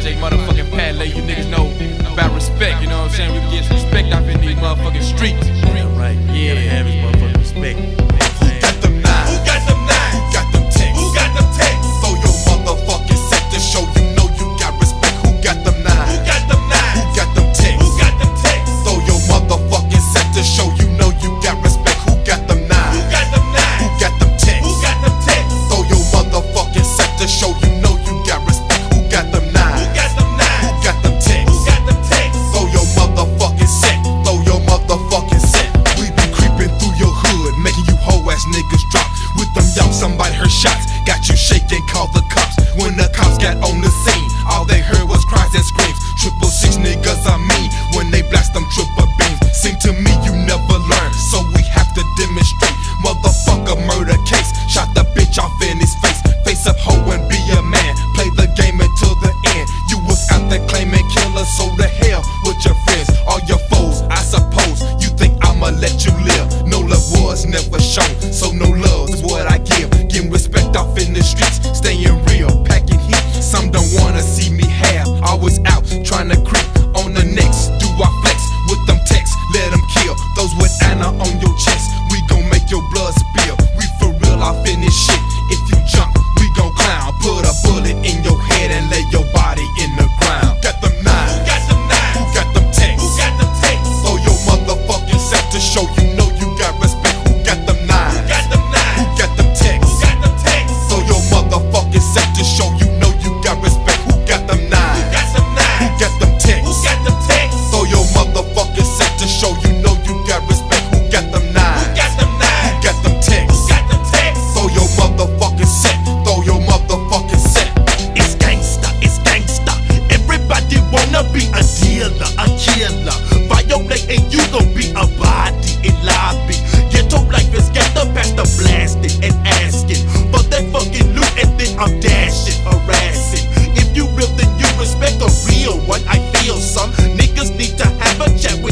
J her shots. Got you shaking, call the cops. When the cops got on the scene, all they heard was cries and screams. Triple six niggas, I mean, when they blast them triple beams. Seem to me you never learn, so we have to demonstrate. Motherfucker murder case, shot the bitch off in his face. Face up hoe and be a man, play the game until the end. You was out there claiming killer, so the hell with your friends, all your foes. I suppose you think I'ma let you live. No love was never shown, so no wanna be a dealer, a killer. Violate and you gon' be a body in lobby. Ghetto life is get the past the blasting and asking for that fucking loot and then I'm dashing, harassing. If you real, then you respect a real one. I feel some niggas need to have a chat with.